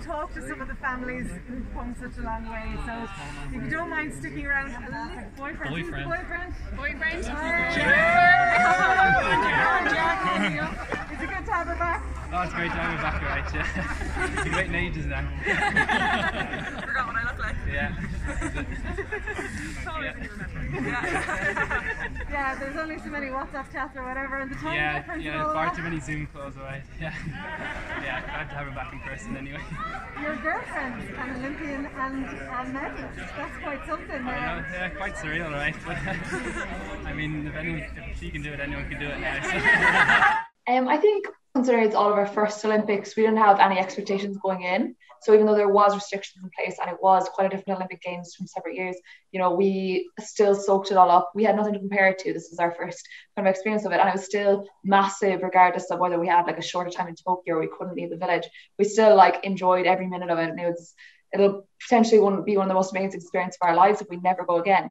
to talk to some of the families who've come such a long way. So if you don't mind sticking around, a little boyfriend, Boyfriend. boyfriend, Boyfriend. Is it good to have her back? Oh, it's great to have you back, right? Yeah. You've been waiting ages now. Forgot what I look like. Yeah. Yeah, there's only so many WhatsApp chats or whatever, and the time Yeah, difference yeah, all far that. too many Zoom calls away. Yeah. Yeah, glad to have her back in person anyway. Your girlfriend, an Olympian and a medalist. That's quite something. I know, Uh, yeah, quite surreal, right? But I mean, if anyone, if she can do it, anyone can do it now. So. Um, I think considering it's all of our first Olympics, we didn't have any expectations going in. So even though there was restrictions in place and it was quite a different Olympic Games from separate years, you know, we still soaked it all up. We had nothing to compare it to. This was our first kind of experience of it, and it was still massive, regardless of whether we had like a shorter time in Tokyo or we couldn't leave the village. We still like enjoyed every minute of it, and it was it'll potentially be one of the most amazing experiences of our lives if we never go again.